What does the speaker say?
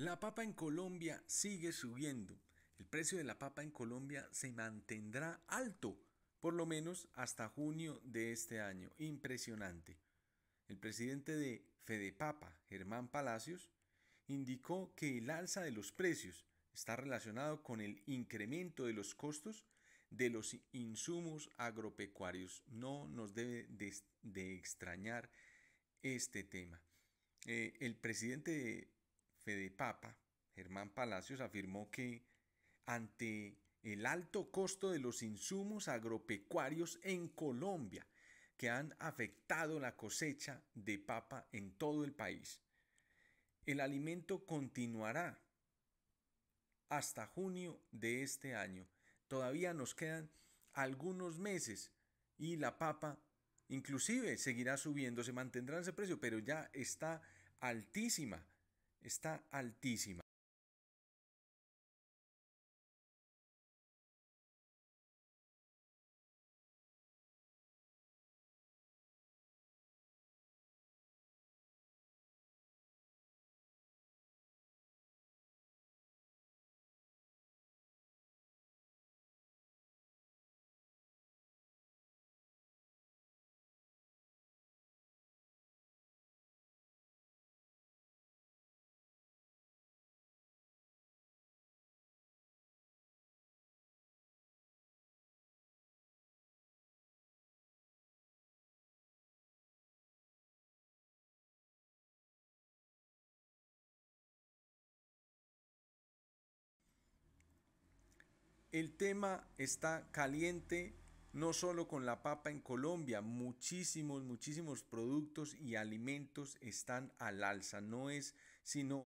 La papa en Colombia sigue subiendo. El precio de la papa en Colombia se mantendrá alto, por lo menos hasta junio de este año. Impresionante. El presidente de Fedepapa, Germán Palacios, indicó que el alza de los precios está relacionado con el incremento de los costos de los insumos agropecuarios. No nos debe de, extrañar este tema. Eh, el presidente de Fedepapa, Germán Palacios, afirmó que ante el alto costo de los insumos agropecuarios en Colombia, que han afectado la cosecha de papa en todo el país, el alimento continuará hasta junio de este año. Todavía nos quedan algunos meses y la papa inclusive seguirá subiendo, se mantendrá en ese precio, pero ya está altísima está altísima. El tema está caliente no solo con la papa en Colombia, muchísimos, muchísimos productos y alimentos están al alza. No es sino